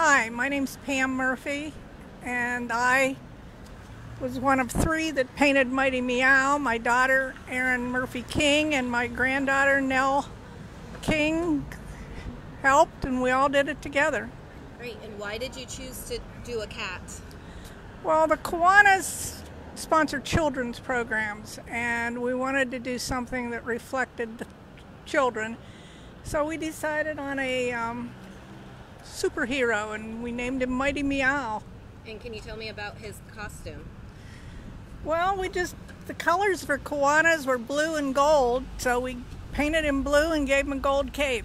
Hi, my name's Pam Murphy, and I was one of three that painted Mighty Meow. My daughter, Erin Murphy King, and my granddaughter, Nell King, helped, and we all did it together. Great. And why did you choose to do a cat? Well, the Kiwanis sponsor children's programs, and we wanted to do something that reflected the children. So we decided on a um, superhero, and we named him Mighty Meow. And can you tell me about his costume? Well, we just the colors for Kiwanis were blue and gold, so we painted him blue and gave him a gold cape.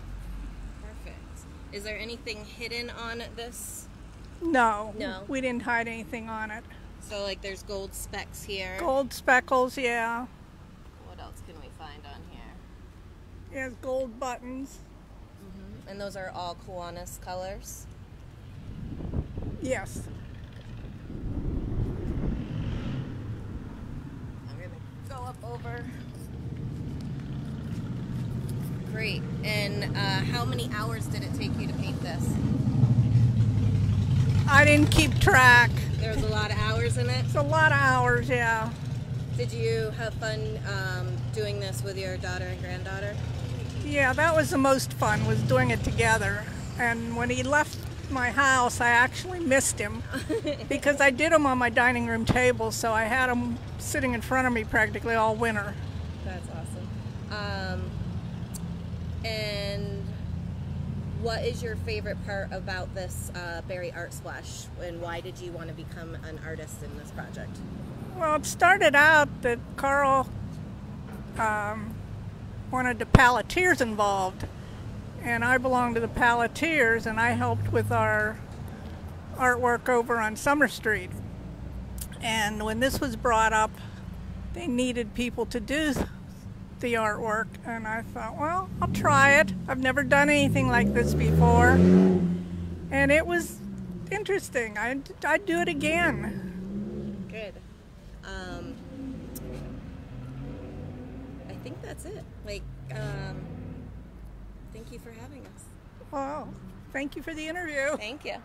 Perfect. Is there anything hidden on this? No, No. we didn't hide anything on it. So like there's gold specks here. Gold speckles, yeah. What else can we find on here? He has gold buttons. And those are all Kiwanis colors. Yes. I'm gonna go up over. Great. And uh, how many hours did it take you to paint this? I didn't keep track. There was a lot of hours in it. It's a lot of hours, yeah. Did you have fun um, doing this with your daughter and granddaughter? Yeah, that was the most fun, was doing it together. And when he left my house, I actually missed him because I did him on my dining room table, so I had him sitting in front of me practically all winter. That's awesome. Um, and what is your favorite part about this uh, Barre Art Splash, and why did you want to become an artist in this project? Well, it started out that Karl um, wanted the Palatiers involved, and I belong to the Palatiers, and I helped with our artwork over on Summer Street. And when this was brought up, they needed people to do the artwork, and I thought, well, I'll try it. I've never done anything like this before, and it was interesting. I'd, I'd do it again. Good. Um, think that's it. Like, um, thank you for having us. Well, thank you for the interview. Thank you.